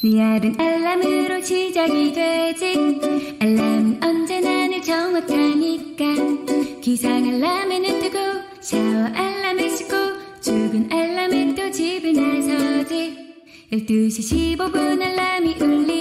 리알은 알람으로 시작이 되지. 알람은 언제나 늘 정확하니까. 기상 알람에는 뜨고 샤워 알람에 씻고 출근 알람에 또 집을 나서지. 12시 15분 알람이 울리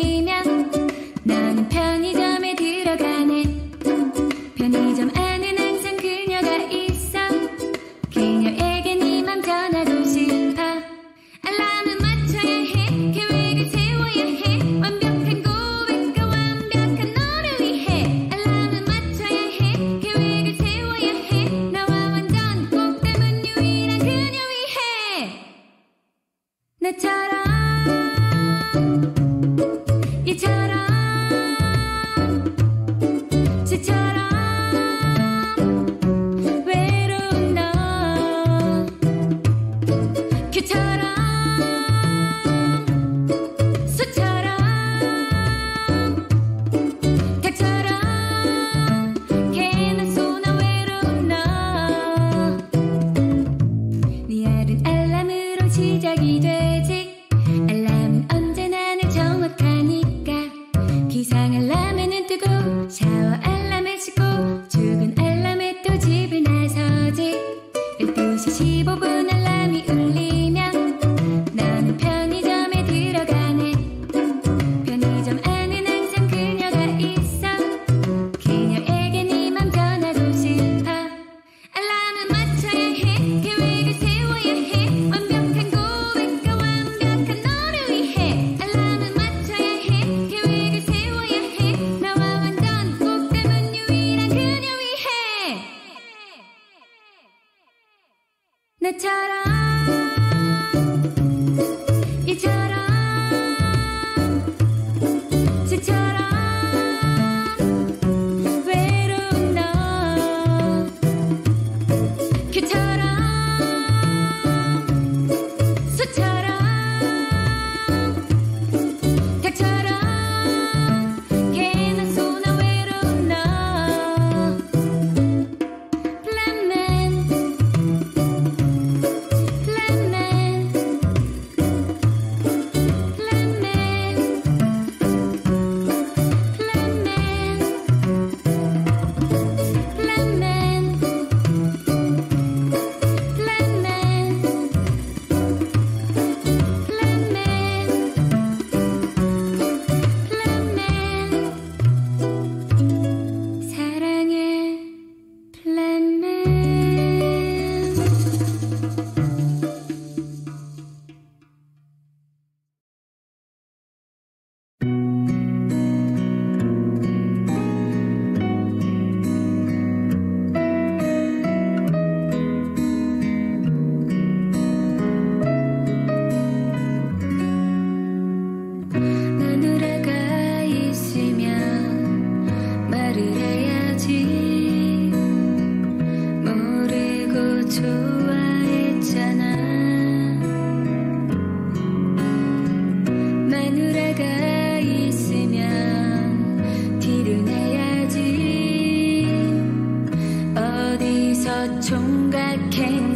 that I that I came.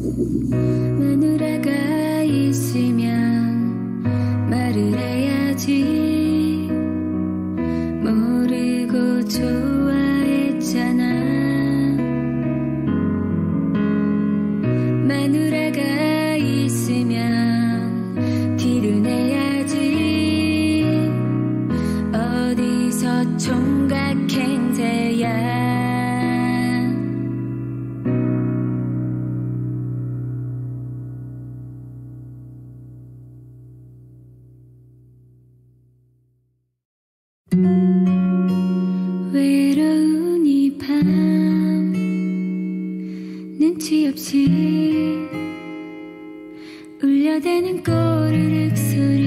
마누라가 있으면 말을 해야지. 모르고 좋아했잖아. 마누라가 있으면 티를 내야지. 어디서 총각행세야 senin korunuksuz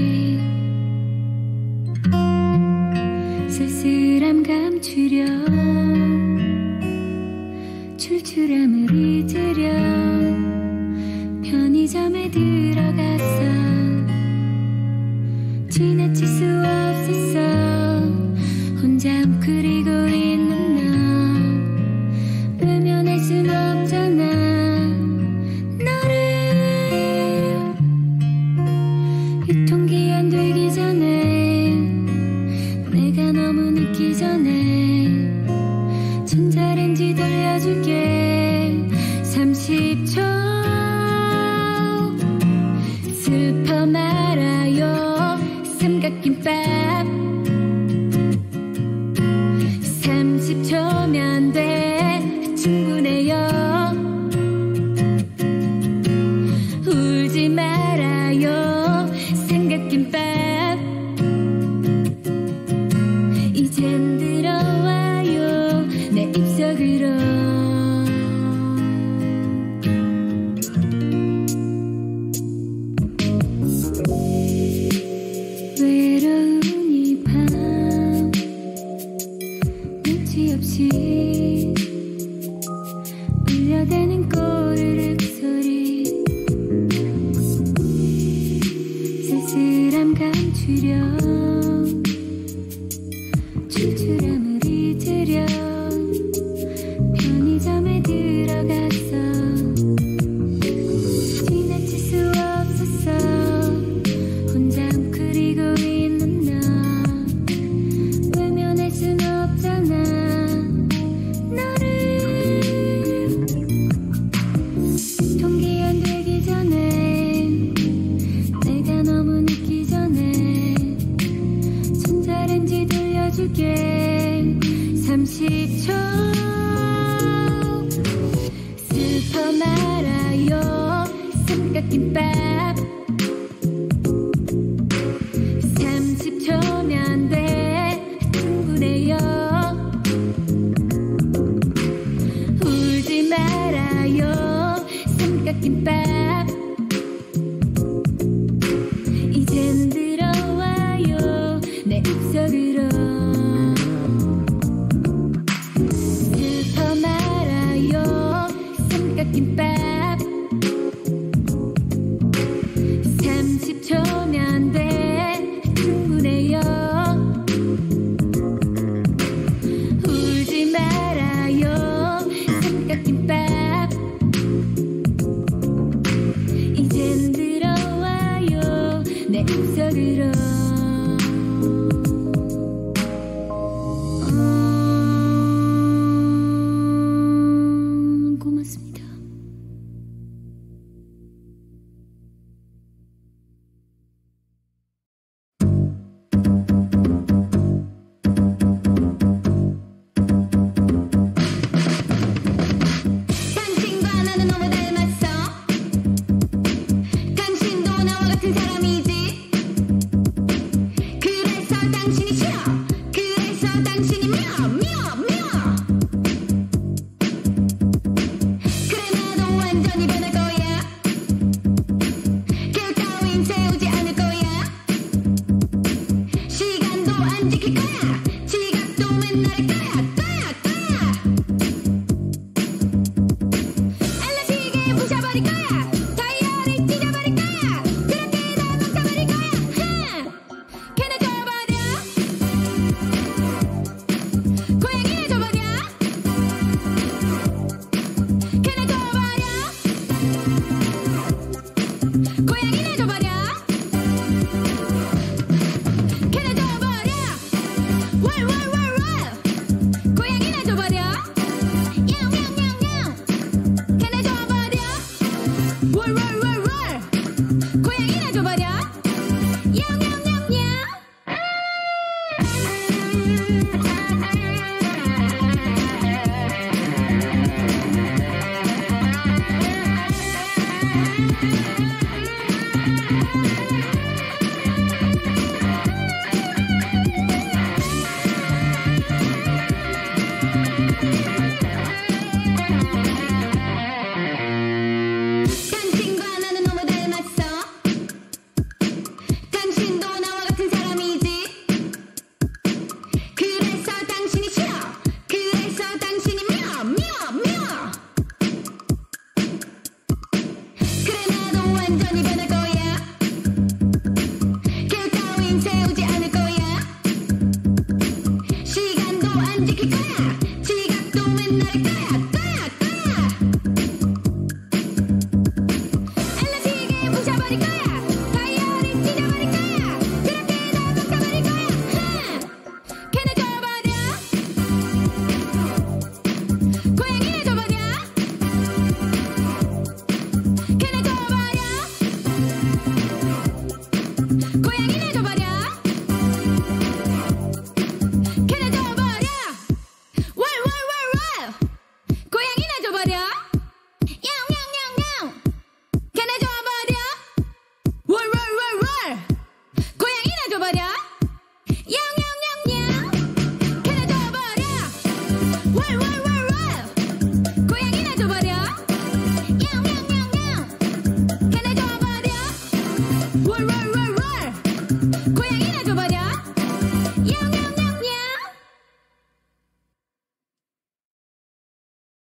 looking back. 김밥 30초면 돼. 충분해요. 울지 말아요. 삼각김밥 meow, meow. Danny Bennett.